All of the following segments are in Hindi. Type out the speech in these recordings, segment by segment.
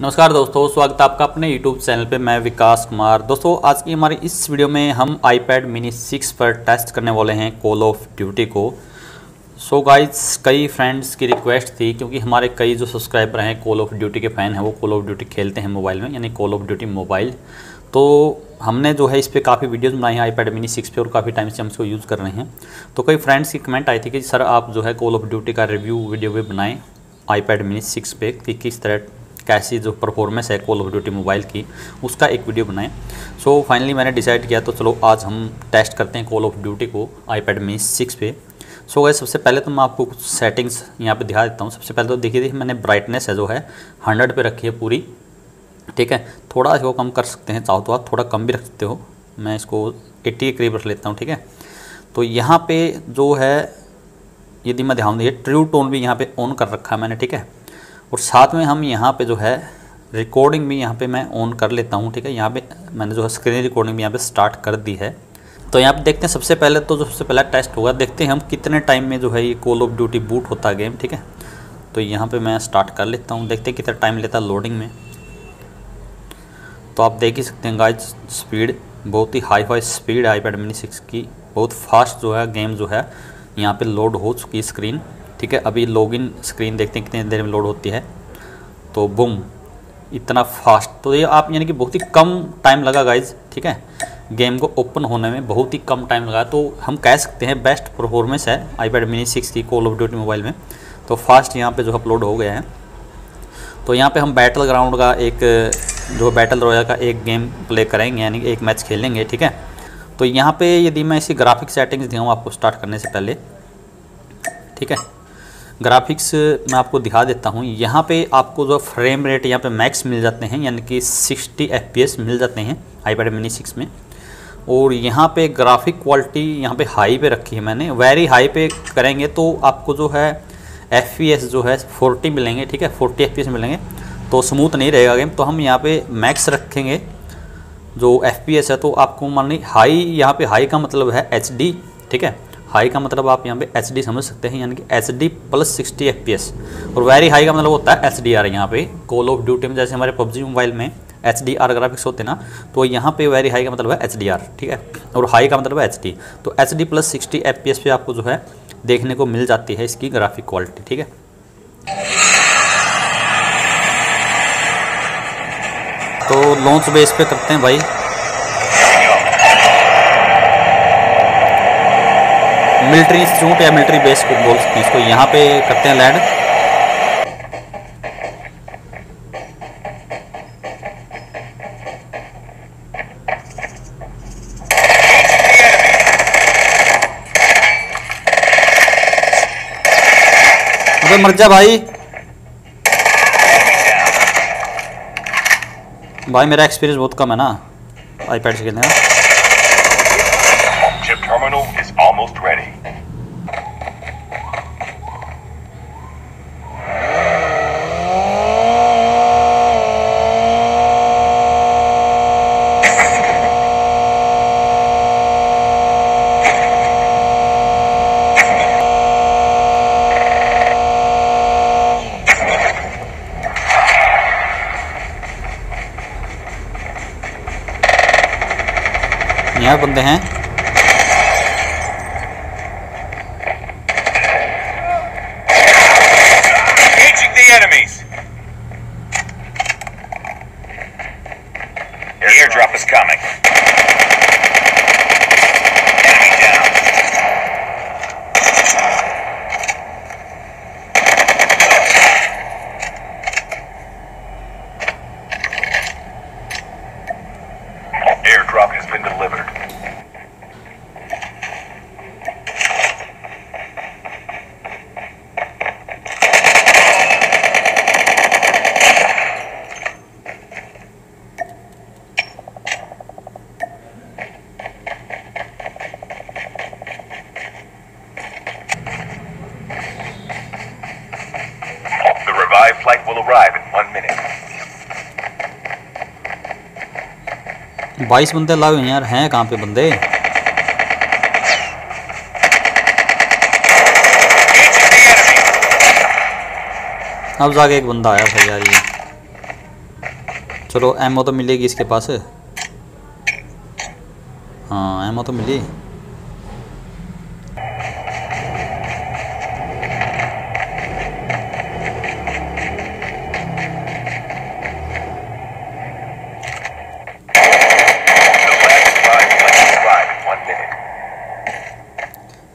नमस्कार दोस्तों, स्वागत है आपका अपने YouTube चैनल पे। मैं विकास कुमार। दोस्तों, आज की हमारी इस वीडियो में हम iPad mini 6 पर टेस्ट करने वाले हैं कॉल ऑफ़ ड्यूटी को। सो so गाइस कई फ्रेंड्स की रिक्वेस्ट थी, क्योंकि हमारे कई जो सब्सक्राइबर हैं कॉल ऑफ़ ड्यूटी के फ़ैन हैं, वो कॉल ऑफ़ ड्यूटी खेलते हैं मोबाइल में, यानी कॉल ऑफ़ ड्यूटी मोबाइल तो हमने जो है, इस पर काफ़ी वीडियोज़ बनाई हैं आई मिनी सिक्स पे, और काफ़ी टाइम से हम इसको यूज़ कर रहे हैं। तो कई फ्रेंड्स की कमेंट आई थी कि, सर, आप जो है कॉल ऑफ़ ड्यूटी का रिव्यू वीडियो भी बनाएँ आई मिनी सिक्स पे, कि किस तरह कैसी जो परफॉर्मेंस है कॉल ऑफ़ ड्यूटी मोबाइल की उसका एक वीडियो बनाएँ। सो so, फाइनली मैंने डिसाइड किया तो चलो आज हम टेस्ट करते हैं कॉल ऑफ़ ड्यूटी को आईपैड मी सिक्स पे। सो so, गए सबसे पहले तो मैं आपको कुछ सेटिंग्स यहाँ पे दिखा देता हूँ। सबसे पहले तो देखिए देखिए मैंने ब्राइटनेस है जो है हंड्रेड पर रखी है पूरी। ठीक है? थोड़ा इसको कम कर सकते हैं चाहो तो आप थोड़ा कम भी रख सकते हो। मैं इसको एट्टी के करीब रख लेता हूँ ठीक है? तो यहाँ पे जो है यदि मैं ध्यान दिए ट्रू टोन भी यहाँ पे ऑन कर रखा है मैंने ठीक है? और साथ में हम यहाँ पे जो है रिकॉर्डिंग भी यहाँ पे मैं ऑन कर लेता हूँ, ठीक है? यहाँ पे मैंने जो है स्क्रीन रिकॉर्डिंग भी यहाँ पे स्टार्ट कर दी है। तो यहाँ पे देखते हैं, सबसे पहले तो सबसे पहला टेस्ट होगा, देखते हैं हम कितने टाइम में जो है ये कॉल ऑफ़ ड्यूटी बूट होता है गेम ठीक है? तो यहाँ पर मैं स्टार्ट कर लेता हूँ, देखते हैं कितना टाइम लेता है लोडिंग में। तो आप देख ही सकते हैं गाइज़ स्पीड बहुत ही हाई फाई स्पीड है आई मिनी सिक्स की। बहुत फास्ट जो है गेम जो है यहाँ पे लोड हो चुकी स्क्रीन ठीक है, अभी लॉगिन स्क्रीन देखते हैं कितनी देर में लोड होती है। तो बुम इतना फास्ट तो ये आप यानी कि बहुत ही कम टाइम लगा गाइज़ ठीक है। गेम को ओपन होने में बहुत ही कम टाइम लगा तो हम कह सकते हैं बेस्ट परफॉर्मेंस है आई पैड मिनी सिक्स की कॉल ऑफ़ ड्यूटी मोबाइल में। तो फास्ट यहाँ पे जो अपलोड हो गया है। तो यहाँ पे हम बैटल ग्राउंड का एक, जो बैटल रॉयल का एक गेम प्ले करेंगे, यानी एक मैच खेलेंगे, ठीक है। तो यहाँ पे यदि मैं इसी ग्राफिक सेटिंग्स दिखाऊँ आपको स्टार्ट करने से पहले, ठीक है। ग्राफिक्स मैं आपको दिखा देता हूँ। यहाँ पे आपको जो फ्रेम रेट यहाँ पे मैक्स मिल जाते हैं, यानी कि 60 एफपीएस मिल जाते हैं आईपैड मिनी सिक्स में। और यहाँ पे ग्राफिक क्वालिटी यहाँ पे हाई पे रखी है मैंने। वेरी हाई पे करेंगे तो आपको जो है एफपीएस जो है 40 मिलेंगे, ठीक है? 40 एफ़ मिलेंगे। तो स्मूथ नहीं रहेगा गेम तो हम यहाँ पे मैक्स रखेंगे जो एफपीएस है तो आपको मान हाई यहाँ पे हाई का मतलब है एचडी ठीक है? हाई का मतलब आप यहाँ पे एचडी समझ सकते हैं, यानी कि H D plus sixty F और वेरी हाई का मतलब होता है एच डी आर यहाँ पे। कॉल ऑफ़ ड्यूटी में जैसे हमारे पबजी मोबाइल में एच डी आर ग्राफिक्स होते ना तो यहाँ पे वेरी हाई का मतलब है एच डी आर ठीक है? और हाई का मतलब है एच डी तो H D plus sixty F P S पे आपको जो है देखने को मिल जाती है इसकी ग्राफिक क्वालिटी ठीक है? तो लॉन्च बेस पे करते हैं भाई। मिलिट्री इंस्टीट्यूट या मिलिट्री बेस को बोल सकते हैं इसको यहाँ पे करते हैं लैंड अबे मर जा भाई। भाई मेरा एक्सपीरियंस बहुत कम है ना। आईपैड से खेलने का यहाँ बंदे हैं। बाईस बंदे लाए हुए यार, हैं कहाँ पे बंदे? अब जाके एक बंदा आया था यार ये। चलो एमओ तो मिलेगी इसके पास। हाँ एमओ तो मिली।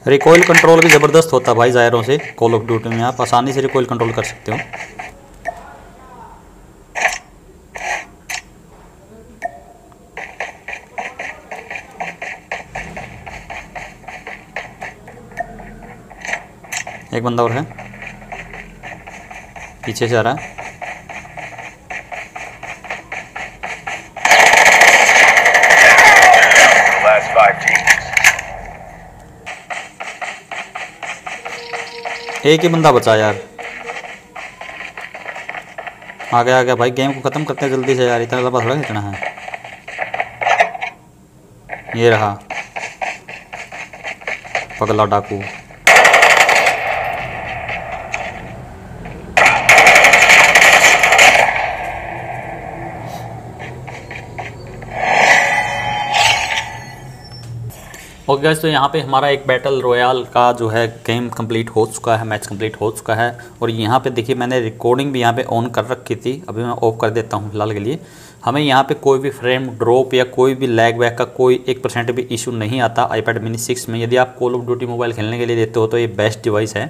रिकॉइल कंट्रोल भी ज़बरदस्त होता है भाई ज़ायरों से कॉल ऑफ़ ड्यूटी में आप आसानी से रिकॉयल कंट्रोल कर सकते हो। एक बंदा और है। पीछे से आ रहा है। एक ही बंदा बचा यार। आ गया आ गया भाई गेम को ख़त्म करते हैं जल्दी से यार, इतना लंबा थोड़ा खींचना है। ये रहा। पगला डाकू। ओके गैस तो यहाँ पे हमारा एक बैटल रॉयल का जो है गेम कंप्लीट हो चुका है मैच कंप्लीट हो चुका है। और यहाँ पे देखिए, मैंने रिकॉर्डिंग भी यहाँ पे ऑन कर रखी थी। अभी मैं ऑफ़ कर देता हूँ फ़िलहाल के लिए। हमें यहाँ पे कोई भी फ्रेम ड्रॉप या कोई भी लैग वैग का कोई एक परसेंट भी इशू नहीं आता। आईपैड मिनी सिक्स में यदि आप कॉल ऑफ़ ड्यूटी मोबाइल खेलने के लिए देते हो तो ये बेस्ट डिवाइस है।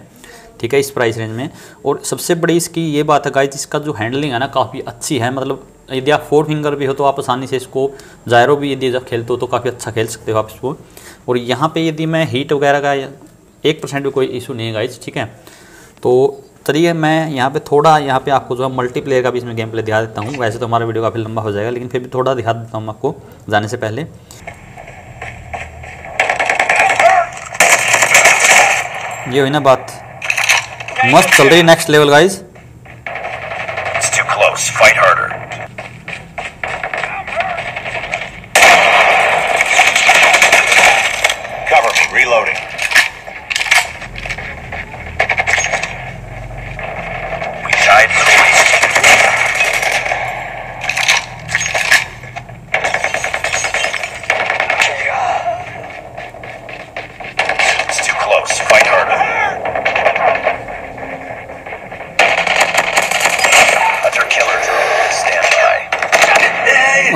ठीक है, इस प्राइस रेंज में। और सबसे बड़ी इसकी ये बात है गाइस इसका जो हैंडलिंग है ना, काफ़ी अच्छी है। मतलब यदि आप फोर फिंगर भी हो तो आप आसानी से इसको जायरो भी यदि जब खेलते हो तो काफ़ी अच्छा खेल सकते हो आप इसको। और यहाँ पे यदि मैं हीट वगैरह का एक परसेंट भी कोई इशू नहीं है गाइज़ ठीक है? तो चलिए, मैं यहाँ पे थोड़ा यहाँ पे आपको जो है मल्टीप्लेयर का भी इसमें गेम प्ले दिखा देता हूँ। वैसे तो हमारा वीडियो काफ़ी लंबा हो जाएगा, लेकिन फिर भी थोड़ा दिखा देता हूँ आपको जाने से पहले। ये हुई ना बात। मस्त चल रही है नेक्स्ट लेवल गाइज़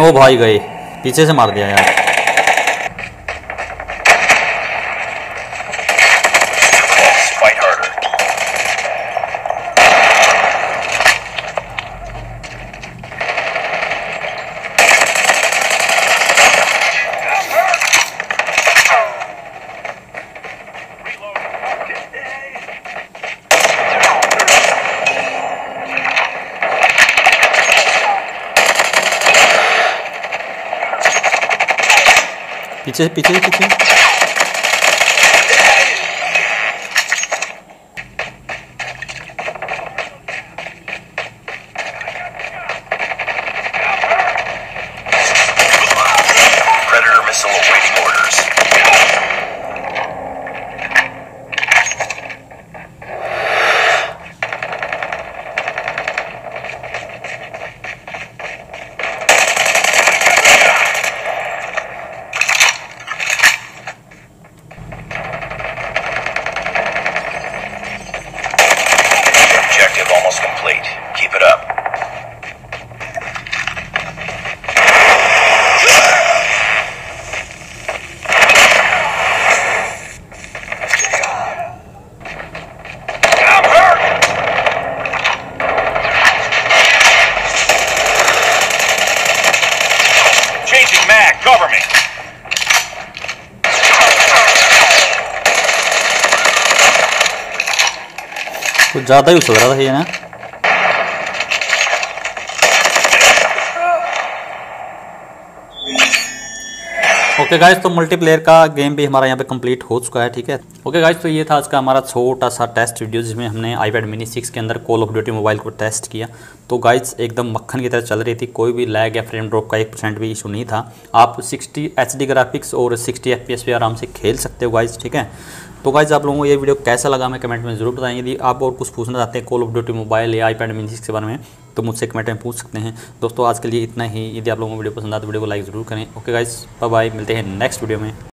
ओ भाई गए पीछे से मार दिया यार। पीछे पीछे पीछे ज़्यादा ही उछल रहा था ये ना। ओके गाइज़ तो मल्टीप्लेयर का गेम भी हमारा यहाँ पे कंप्लीट हो चुका है, ठीक है? ओके गाइज़ तो ये था आज का हमारा छोटा सा टेस्ट वीडियो जिसमें हमने आईपैड मिनी सिक्स के अंदर कॉल ऑफ़ ड्यूटी मोबाइल को टेस्ट किया। तो गाइज़ एकदम मक्खन की तरह चल रही थी, कोई भी लैग या फ्रेम ड्रॉप का एक परसेंट भी इशू नहीं था। आप सिक्सटी एच ग्राफिक्स और सिक्सटी एफ़ भी आराम से खेल सकते हो गाइज़ ठीक है? तो गाइज़ आप लोगों को ये वीडियो कैसा लगा मैं कमेंट में ज़रूर बताएँ। यदि आप और कुछ पूछना चाहते हैं कॉल ऑफ़ ड्यूटी मोबाइल या आईपैड मिनी के बारे में तो मुझसे कमेंट में पूछ सकते हैं। दोस्तों, आज के लिए इतना ही। यदि आप लोगों को वीडियो पसंद आए तो वीडियो को लाइक ज़रूर करें। ओके गाइज़ बाय मिलते हैं नेक्स्ट वीडियो में।